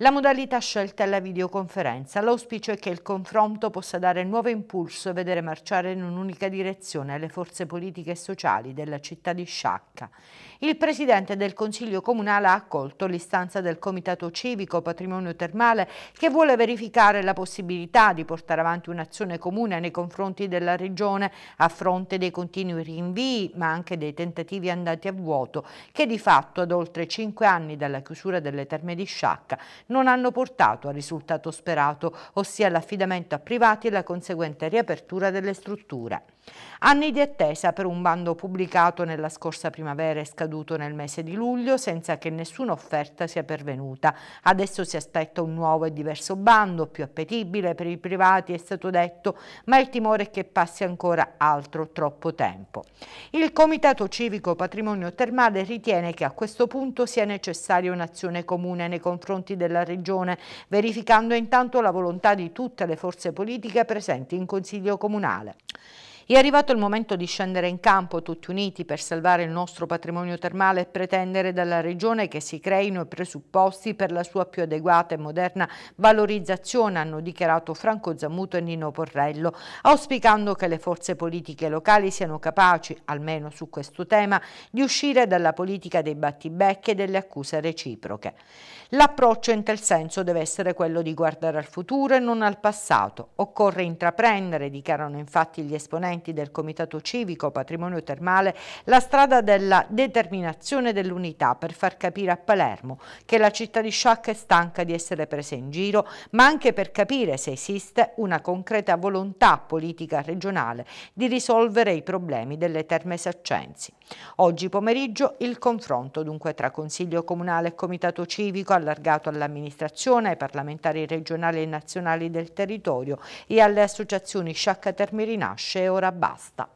La modalità scelta è la videoconferenza. L'auspicio è che il confronto possa dare nuovo impulso e vedere marciare in un'unica direzione le forze politiche e sociali della città di Sciacca. Il Presidente del Consiglio Comunale ha accolto l'istanza del Comitato Civico Patrimonio Termale che vuole verificare la possibilità di portare avanti un'azione comune nei confronti della Regione a fronte dei continui rinvii ma anche dei tentativi andati a vuoto che di fatto ad oltre cinque anni dalla chiusura delle terme di Sciacca non hanno portato al risultato sperato, ossia l'affidamento a privati e la conseguente riapertura delle strutture. Anni di attesa per un bando pubblicato nella scorsa primavera e scaduto nel mese di luglio senza che nessuna offerta sia pervenuta. Adesso si aspetta un nuovo e diverso bando, più appetibile per i privati è stato detto, ma il timore è che passi ancora altro troppo tempo. Il Comitato Civico Patrimonio Termale ritiene che a questo punto sia necessaria un'azione comune nei confronti della Regione, verificando intanto la volontà di tutte le forze politiche presenti in Consiglio Comunale. È arrivato il momento di scendere in campo tutti uniti per salvare il nostro patrimonio termale e pretendere dalla Regione che si creino i presupposti per la sua più adeguata e moderna valorizzazione, hanno dichiarato Franco Zammuto e Nino Porrello, auspicando che le forze politiche locali siano capaci, almeno su questo tema, di uscire dalla politica dei battibecchi e delle accuse reciproche. L'approccio in tal senso deve essere quello di guardare al futuro e non al passato. Occorre intraprendere, dichiarano infatti gli esponenti componenti del Comitato Civico Patrimonio Termale la strada della determinazione dell'unità per far capire a Palermo che la città di Sciacca è stanca di essere presa in giro, ma anche per capire se esiste una concreta volontà politica regionale di risolvere i problemi delle terme saccensi. Oggi pomeriggio il confronto dunque tra Consiglio Comunale e Comitato Civico allargato all'amministrazione, ai parlamentari regionali e nazionali del territorio e alle associazioni Sciacca Termi Rinasce e Ora basta.